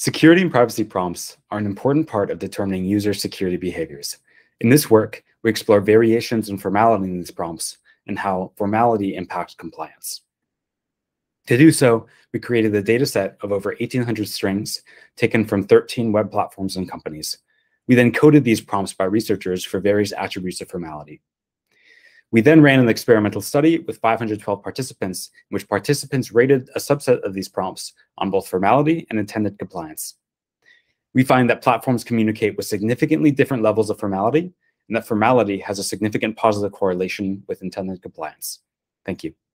Security and privacy prompts are an important part of determining user security behaviors. In this work, we explore variations in formality in these prompts and how formality impacts compliance. To do so, we created a dataset of over 1,800 strings taken from 13 web platforms and companies. We then coded these prompts by researchers for various attributes of formality. We then ran an experimental study with 512 participants, in which participants rated a subset of these prompts on both formality and intended compliance. We find that platforms communicate with significantly different levels of formality, and that formality has a significant positive correlation with intended compliance. Thank you.